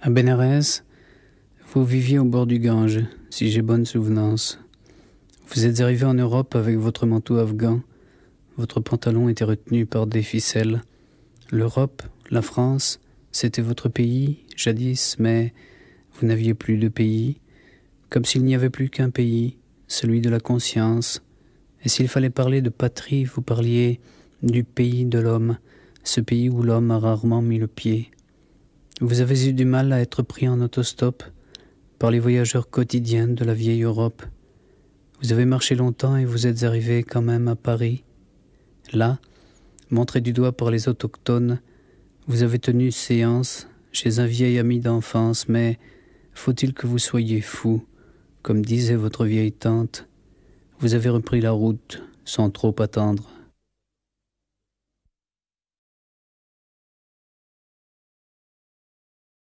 À Bénarès, vous viviez au bord du Gange, si j'ai bonne souvenance. Vous êtes arrivé en Europe avec votre manteau afghan. Votre pantalon était retenu par des ficelles. L'Europe, la France, c'était votre pays, jadis, mais vous n'aviez plus de pays, comme s'il n'y avait plus qu'un pays, celui de la conscience. Et s'il fallait parler de patrie, vous parliez du pays de l'homme, ce pays où l'homme a rarement mis le pied. Vous avez eu du mal à être pris en autostop par les voyageurs quotidiens de la vieille Europe. Vous avez marché longtemps et vous êtes arrivé quand même à Paris. Là, montré du doigt par les autochtones, vous avez tenu séance chez un vieil ami d'enfance, mais faut-il que vous soyez fou, comme disait votre vieille tante? Vous avez repris la route sans trop attendre.